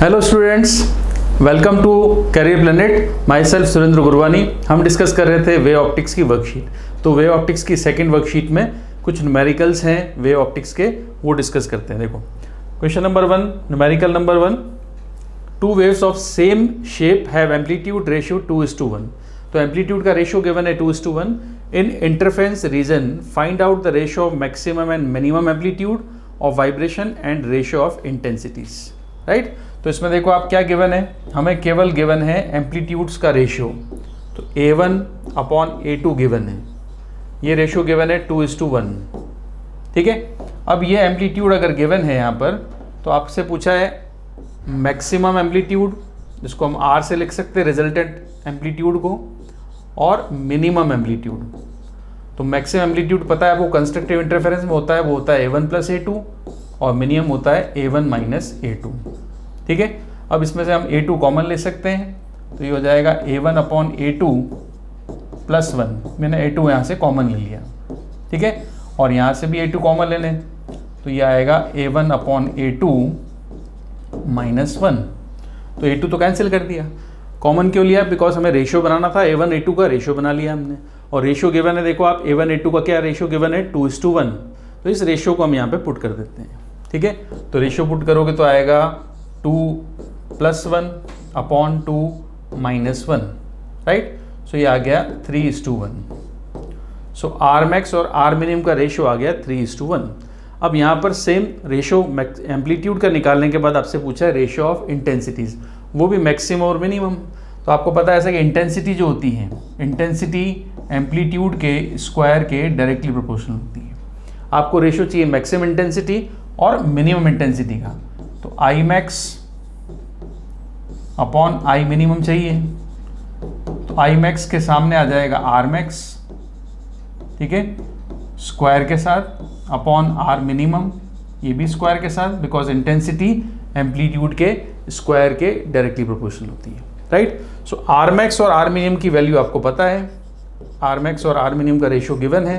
Hello students welcome to Career Planet myself Surendra Gurwani हम discuss कर रहे थे वे ऑप्टिक्स की वर्कशीट तो वे ऑप्टिक्स की सेकंड वर्कशीट में कुछ न्यूमेरिकल्स हैं वे ऑप्टिक्स के, वो डिस्कस करते हैं। देखो question number one numerical number one two waves of same shape have amplitude ratio two is to one तो एम्पलीट्यूड का रेशियो गिवन है two is to one in interference region find out the ratio of maximum and minimum amplitude of vibration and ratio of intensities right? तो इसमें देखो आप क्या given है? हमें केवल गिवन है एम्पलीट्यूड्स का रेशियो तो A one upon A two given है. ये रेशियो गिवन है टू इज़ टू वन ठीक है? अब ये एम्पलीट्यूड अगर गिवन है यहाँ पर तो आपसे पूछा है मैक्सिमम एम्पलीट्यूड जिसको हम आर से लिख सकते हैं रिजल्टेंट एम्पलीट्यूड को, और मिनिमम एम्पलीट्यूड तो मैक्सिमम एम्पलीट्यूड पता है आपको? कंस्ट्रक्टिव इंटरफेरेंस में होता है, वो होता है A one plus A two और मिनिमम होता है A one minus A two ठीक है? अब इसमें से हम ए टू कॉमन ले सकते हैं। तो ये हो जाएगा A one upon A two plus one मैंने ए टू यहाँ से कॉमन ले लिया। ठीक है? और यहाँ से भी ए टू कॉमन ले लें। तो ये आएगा A one upon A two minus one तो ए टू तो कैंसिल कर दिया। कॉमन क्यों लिया? बिकॉज़ हमें रेशियो बनाना था। ए वन ए टू का रेशियो बना लिया हमने। और रेशियो गिवन है, देखो आप ए वन ए टू का क्या रेशियो गिवन है? टू इज़ टू वन तो इस रेशियो को हम यहाँ पे पुट कर देते हैं। ठीक है? तो रेशियो पुट करोगे तो आएगा two plus one upon two minus one right so ये आ गया three is to one so R max और आर मिनिमम का रेशियो आ गया थ्री इज़ टू वन अब यहाँ पर सेम रेशियो एम्पलीट्यूड का निकालने के बाद आपसे पूछा है रेशियो ऑफ़ इंटेंसिटीज़ वो भी मैक्सिमम और मिनिमम तो आपको पता है ऐसा कि इंटेंसिटी जो होती है इंटेंसिटी एम्पलीट्यूड के स्क्वायर के डायरेक्टली प्रोपोर्शनल होती है. आपको रेशियो चाहिए मैक्सिमम इंटेंसिटी और मिनिमम इंटेंसिटी का। तो I max upon I minimum चाहिए। तो आई मैक्स के सामने आ जाएगा आर मैक्स ठीक है? स्क्वायर के साथ अपॉन आर मिनिमम ये भी स्क्वायर के साथ बिकॉज़ इंटेंसिटी एम्पलीट्यूड के स्क्वायर के डायरेक्टली प्रोपोर्शनल होती है राइट सो आर मैक्स और आर मिनिमम की वैल्यू आपको पता है। आर मैक्स और आर मिनिमम का रेशियो गिवन है।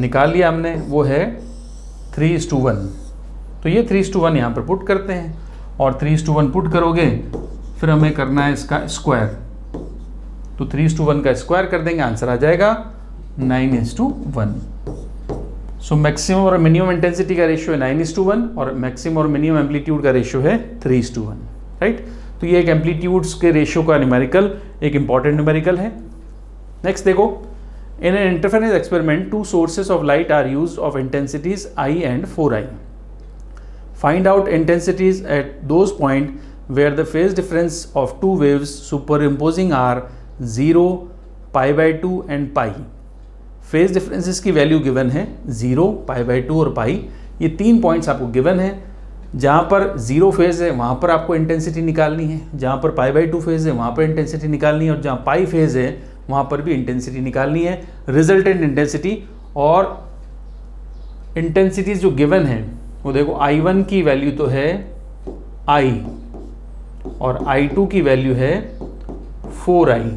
निकाल लिया हमने, वो है थ्री इज़ टू वन। तो ये थ्री इज़ टू वन यहाँ पर पुट करते हैं और three is to one put करोगे, फिर हमें करना है इसका स्क्वायर। तो थ्री इज़ टू वन का स्क्वायर कर देंगे, आंसर आ जाएगा nine is to one. So maximum और मिनिमम इंटेंसिटी का रेशियो है नाइन इज़ टू वन और मैक्सिमम और मिनिमम एम्पलीट्यूड का रेशियो है three is to one right तो ये एक एम्पलीट्यूड्स के रेशियो का न्यूमेरिकल एक इंपॉर्टेंट न्यूमेरिकल है। नेक्स्ट देखो interference experiment two sources of light are use of intensities I and four I find out intensities at those point where the phase difference of two waves superimposing are zero pi by two and pi phase differences की value given है zero pi by two और pi ये तीन points आपको given है। जहाँ पर zero phase है, वहाँ पर आपको इंटेंसिटी निकालनी है। जहाँ पर पाई बाई टू फ़ेज़ है, वहाँ पर इंटेंसिटी निकालनी है। और जहाँ पाई फ़ेज़ है वहाँ पर भी इंटेंसिटी निकालनी है रिजल्टेंट इंटेंसिटी और इंटेंसिटीज जो गिवन है, वो देखो आई वन की वैल्यू तो है आई और आई टू की वैल्यू है फोर आई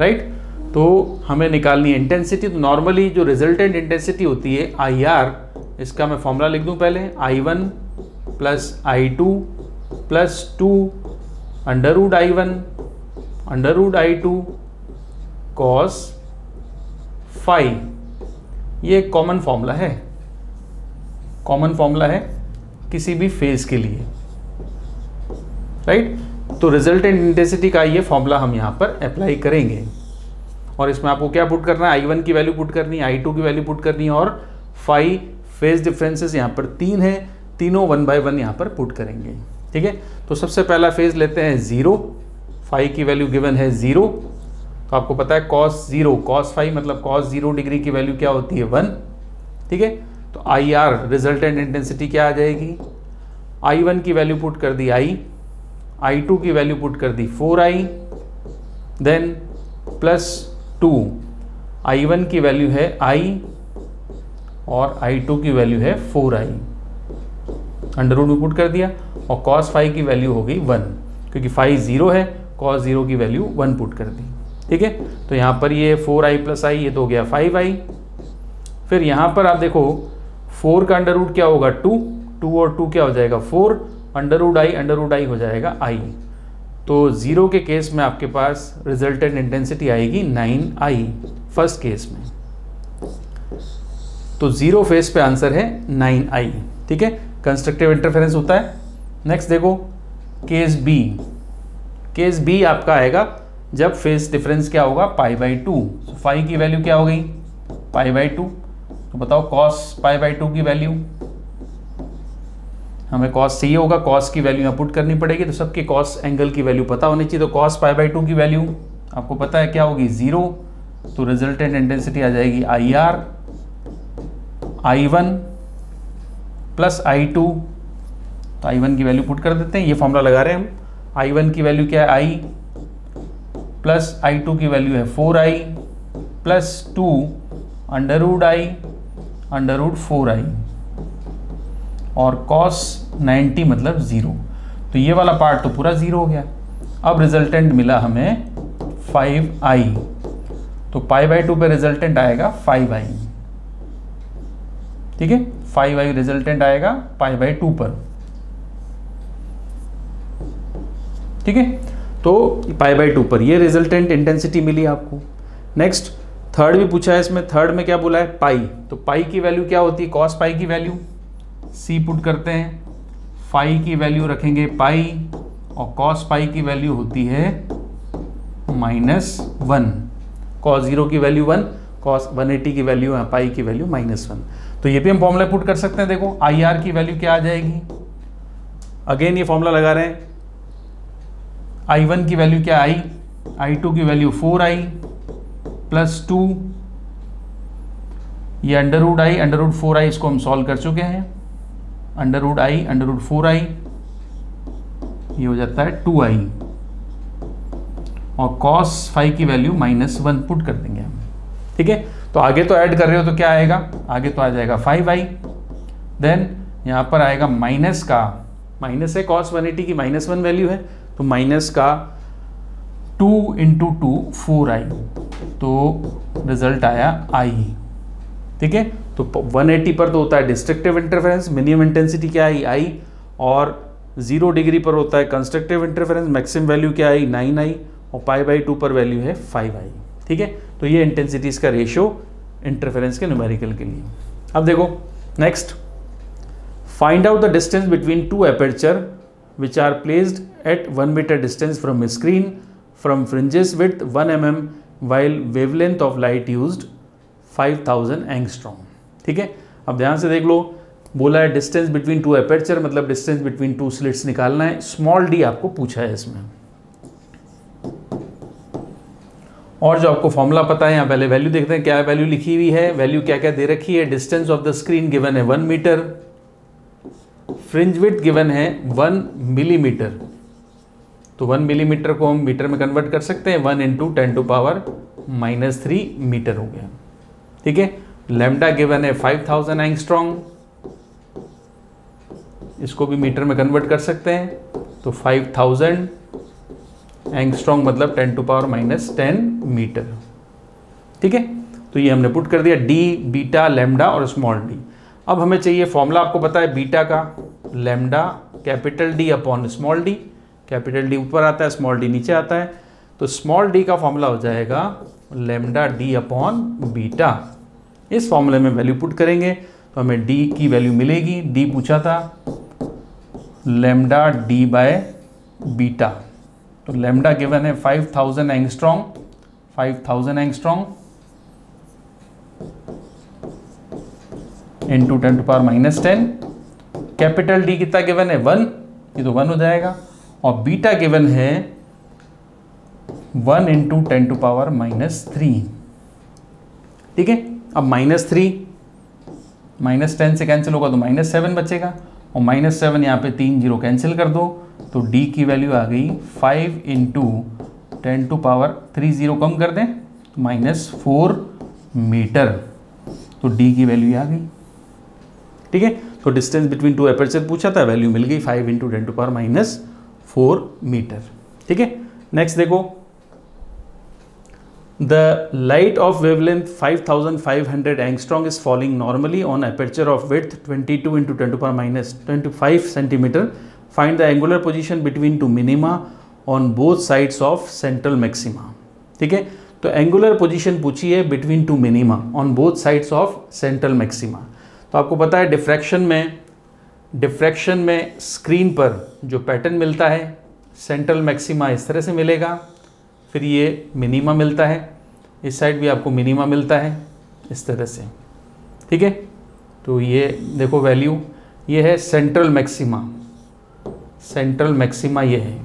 राइट तो हमें निकालनी है इंटेंसिटी तो नॉर्मली जो रिजल्टेंट इंटेंसिटी होती है आई आर इसका मैं फॉर्मूला लिख दूँ पहले I one plus I two plus two under root I one under root I two cos phi ये कॉमन फॉर्मूला है। कॉमन फॉर्मूला है किसी भी फ़ेज़ के लिए। राइट? तो रिजल्टेंट इंटेंसिटी का ये फॉर्मूला हम यहाँ पर अप्लाई करेंगे। और इसमें आपको क्या पुट करना है? आई वन की वैल्यू पुट करनी है आई टू की वैल्यू पुट करनी है और फाइव फ़ेज़ डिफरेंसेस यहाँ पर तीन है। तीनों वन बाय वन यहाँ पर पुट करेंगे। ठीक है? तो सबसे पहला फ़ेज़ लेते हैं ज़ीरो। फाइव की वैल्यू गिवन है ज़ीरो तो आपको पता है कॉस ज़ीरो कॉस फाइव मतलब कॉस ज़ीरो डिग्री की वैल्यू क्या होती है? वन। ठीक है? तो आई आर रिजल्टेंट इंटेंसिटी क्या आ जाएगी? आई वन की वैल्यू पुट कर दी आई आई टू की वैल्यू पुट कर दी four I then plus two I one की वैल्यू है आई और आई टू की वैल्यू है फोर आई अंडर रूट में पुट कर दिया और कॉस फाइव की वैल्यू हो गई वन, क्योंकि फाइव ज़ीरो है। कॉस ज़ीरो की वैल्यू वन पुट कर दी। ठीक है? तो यहाँ पर ये फोर आई प्लस आई ये तो हो गया फाइव आई फिर यहाँ पर आप देखो फोर का अंडर रूट क्या होगा? टू टू और टू क्या हो जाएगा? Four under root I under root I हो जाएगा आई तो ज़ीरो के केस में आपके पास रिजल्टेंट इंटेंसिटी आएगी नाइन आई फ़र्स्ट केस में। तो ज़ीरो फेस पे आंसर है नाइन आई ठीक है? कंस्ट्रक्टिव इंटरफेरेंस होता है। नेक्स्ट देखो केस बी केस बी आपका आएगा, जब फेस डिफरेंस क्या होगा? Pi by two. फाइव की वैल्यू क्या हो गई? Pi by two. तो बताओ कॉस पाई बाई टू की वैल्यू हमें कॉस चाहिए होगा कॉस की वैल्यू यहाँ पुट करनी पड़ेगी तो सबके कॉस एंगल की वैल्यू पता होनी चाहिए तो कॉस पाई बाई टू की वैल्यू आपको पता है क्या होगी? ज़ीरो तो रिजल्टेंट इंटेंसिटी आ जाएगी I R I one plus I two तो आई वन की वैल्यू पुट कर देते हैं। ये फॉर्मूला लगा रहे हैं हम। आई वन की वैल्यू क्या है? आई प्लस आई टू की वैल्यू है four I plus two under root I under root four I और कॉस 90 मतलब ज़ीरो तो ये वाला पार्ट तो पूरा ज़ीरो हो गया। अब रिजल्टेंट मिला हमें 5 आई तो पाई बाई टू पर रिजल्टेंट आएगा 5 आई ठीक है? 5 आई रिजल्टेंट आएगा पाई बाई टू पर। ठीक है? तो पाई बाई टू पर ये रिजल्टेंट इंटेंसिटी मिली आपको। नेक्स्ट थर्ड भी पूछा है इसमें। थर्ड में क्या बोला है? पाई तो पाई की वैल्यू क्या होती है? कॉस पाई की वैल्यू सी पुट करते हैं। फाई की वैल्यू रखेंगे पाई और कॉस पाई की वैल्यू होती है माइनस वन कॉस ज़ीरो की value one cos one eighty की वैल्यू है पाई की वैल्यू माइनस वन तो ये भी हम फॉर्मूला पुट कर सकते हैं। देखो आई आर की वैल्यू क्या आ जाएगी? अगेन ये फॉर्मूला लगा रहे हैं। आई वन की वैल्यू क्या आई? आई टू की value four I plus two ये under I under four I, इसको हम सॉल्व कर चुके हैं। Under I under four I ये हो जाता है टू आई और कॉस फाइव की वैल्यू माइनस वन पुट कर देंगे हम। ठीक है? तो आगे तो ऐड कर रहे हो तो क्या आएगा? आगे तो आ जाएगा फाइव आई देन यहाँ पर आएगा माइनस का। माइनस है कॉस वन एटी की माइनस वन वैल्यू है। तो माइनस का two into two four I तो रिज़ल्ट आया आई ठीक है? तो 180 पर तो होता है डिस्ट्रक्टिव इंटरफेरेंस मिनिमम इंटेंसिटी क्या आई आई और ज़ीरो डिग्री पर होता है कंस्ट्रक्टिव इंटरफेरेंस मैक्सिमम वैल्यू क्या आई नाइन आई और पाई बाई टू पर वैल्यू है फाइव आई ठीक है? तो ये इंटेंसिटीज का रेशियो इंटरफेरेंस के न्यूमेरिकल के लिए. अब देखो next find out the distance between two aperture which are placed at 1 meter distance from a screen, from fringes width 1 mm while wavelength of light used 5000 angstrom. ठीक है? अब ध्यान से देख लो, बोला है डिस्टेंस बिटवीन टू अपर्चर मतलब डिस्टेंस बिटवीन टू स्लिट्स निकालना है। स्मॉल डी आपको पूछा है इसमें। और जो आपको फॉर्मूला पता है, यहाँ पहले वैल्यू देखते हैं, क्या वैल्यू लिखी हुई है? वैल्यू क्या क्या दे रखी है? Distance of the screen given है one metre fringe width given है वन मिलीमीटर। तो वन मिलीमीटर को हम मीटर में कन्वर्ट कर सकते हैं, one into ten to power minus three metre हो गया। ठीक है? लेमडा गिवन है फाइव थाउज़ेंड एंगस्ट्रॉन्ग इसको भी मीटर में कन्वर्ट कर सकते हैं। तो फाइव थाउज़ेंड एंगस्ट्रॉन्ग मतलब ten to power minus ten metre. ठीक है? तो ये हमने पुट कर दिया डी बीटा लेमडा और स्मॉल डी अब हमें चाहिए फॉर्मूला आपको पता है बीटा का। Lambda capital D upon small D capital D ऊपर आता है स्मॉल डी नीचे आता है तो स्मॉल डी का फॉर्मूला हो जाएगा लेमडा डी अपॉन बीटा इस फॉर्मूले में वैल्यू पुट करेंगे तो हमें डी की वैल्यू मिलेगी। डी पूछा था लेमडा डी बाय बीटा तो लेमडा गिवन है 5000 thousand angstrom five thousand angstrom two ten to power minus ten capital D कितना गिवन है? वन। ये तो वन हो जाएगा। और बीटा गिवन है one into ten to power minus three ठीक है? अब माइनस थ्री माइनस टेन से कैंसिल होगा तो माइनस सेवन बचेगा। और माइनस सेवन यहाँ पे तीन ज़ीरो कैंसिल कर दो तो डी की वैल्यू आ गई five into ten to power three zero कम कर दें तो माइनस फोर मीटर तो डी की वैल्यू आ गई। ठीक है? तो डिस्टेंस बिटवीन टू अपर्चर पूछा था वैल्यू मिल गई five into ten to power minus four metre ठीक है? नेक्स्ट देखो। The light of wavelength five thousand five hundred angstrom is falling normally on aperture of with twenty two into ten to power minus twenty five centimetre find the angular position between two minima on both sides of central maxima ठीक है? तो angular position पूछी है between two minima on both sides of central maxima तो आपको पता है diffraction में डिफ्रैक्शन में स्क्रीन पर जो पैटर्न मिलता है सेंट्रल मैक्सिमा इस तरह से मिलेगा। फिर ये मिनिमा मिलता है, इस साइड भी आपको मिनिमा मिलता है, इस तरह से। ठीक है? तो ये देखो वैल्यू ये है सेंट्रल मैक्सिमा सेंट्रल मैक्सिमा ये है।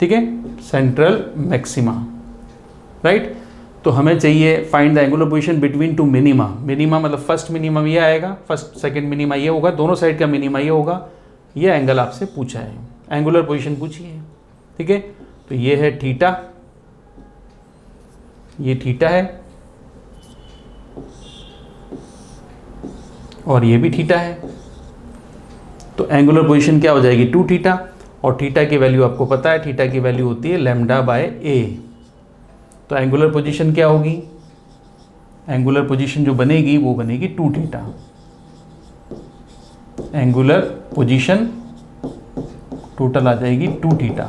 ठीक है? सेंट्रल मैक्सिमा राइट तो हमें चाहिए find the angular position between two minima minima मतलब फ़र्स्ट मिनिमम ये आएगा फ़र्स्ट सेकेंड मिनिमा ये होगा, दोनों साइड का मिनिमा ये होगा। ये एंगल आपसे पूछा है। एंगुलर पोजिशन पूछी है ठीक है? तो ये है थीटा ये ठीटा है। और ये भी थीटा है। तो एंगुलर पोजीशन क्या हो जाएगी? टू ठीटा और ठीटा की वैल्यू आपको पता है। ठीटा की वैल्यू होती है लेमडा बाय ए तो एंगुलर पोजीशन क्या होगी? एंगुलर पोजीशन जो बनेगी, वो बनेगी two theta angular position total आ जाएगी टू थीटा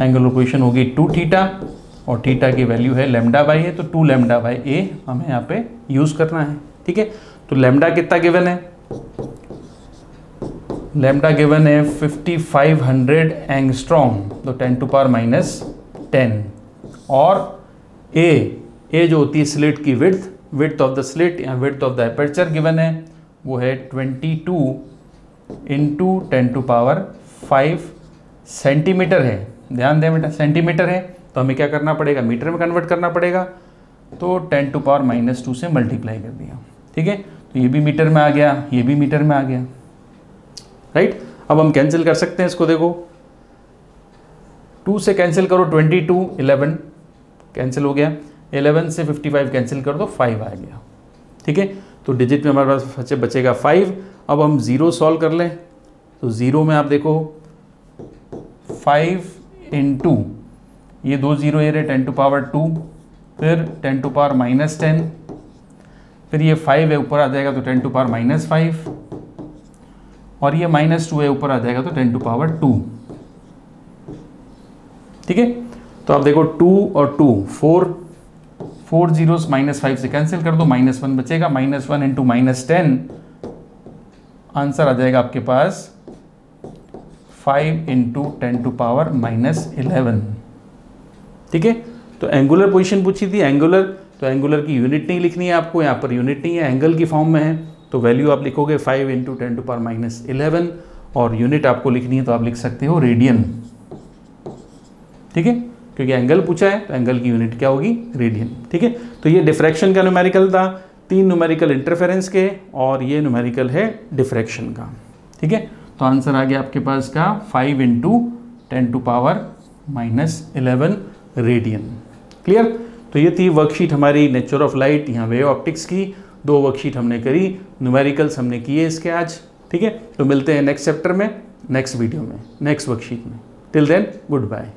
एंगुलर पोजीशन होगी टू थीटा और थीटा की वैल्यू है लेमडा बाई है तो टू लेमडा बाई ए हमें यहाँ पे यूज़ करना है, ठीक है? तो लेमडा कितना गिवन है? लेमडा गिवन है 5500 एंगस्ट्रॉम तो 10 टू पावर माइनस 10 और ए ए जो होती है स्लिट की width width of the slit या width of the aperture given है, वो है 22 two into ten to power five centimetre है। ध्यान दें बेटा सेंटीमीटर है तो हमें क्या करना पड़ेगा? मीटर में कन्वर्ट करना पड़ेगा। तो ten to power minus two से मल्टीप्लाई कर दिया। ठीक है? तो ये भी मीटर में आ गया, ये भी मीटर में आ गया। राइट अब हम कैंसिल कर सकते हैं इसको, देखो। टू से कैंसिल करो, ट्वेंटी टू, इलेवन, कैंसिल हो गया। इलेवन से फिफ्टी फाइव कैंसिल कर दो, फाइव आ गया। ठीक है? तो डिजिट में हमारे पास बचेगा फाइव। अब हम ज़ीरो सॉल्व कर लें। तो ज़ीरो में आप देखो, फाइव इन टू ये दो ज़ीरो ये रहे, टेन टू पावर टू, फिर ten to power minus ten, फिर ये फाइव है, ऊपर आ जाएगा तो ten to power minus five, और ये माइनस टू है, ऊपर आ जाएगा तो टेन टू पावर टू। ठीक है? तो आप देखो टू और two four four zero minus five से कैंसिल कर दो माइनस वन बचेगा minus one into minus ten answer आ जाएगा आपके पास five into ten to power minus eleven ठीक है? तो एंगुलर पोजीशन पूछी थी एंगुलर तो एंगुलर की यूनिट नहीं लिखनी है आपको, यहाँ पर यूनिट नहीं है एंगल की फॉर्म में है तो वैल्यू आप लिखोगे five into ten to power minus eleven और यूनिट आपको लिखनी है तो आप लिख सकते हो रेडियन ठीक है? क्योंकि एंगल पूछा है तो एंगल की यूनिट क्या होगी? रेडियन ठीक है? तो ये डिफ्रैक्शन का न्यूमेरिकल था, तीन न्यूमेरिकल इंटरफेरेंस के, और ये न्यूमेरिकल है डिफ्रैक्शन का. ठीक है? तो आंसर आ गया आपके पास का five into ten to power minus eleven radian clear तो ये थी वर्कशीट हमारी नेचर ऑफ़ लाइट यहाँ वे ऑप्टिक्स की. दो वर्कशीट हमने करी न्यूमेरिकल्स हमने किए इसके आज. ठीक है? तो मिलते हैं नेक्स्ट चैप्टर में नेक्स्ट वीडियो में नेक्स्ट वर्कशीट में. Till then goodbye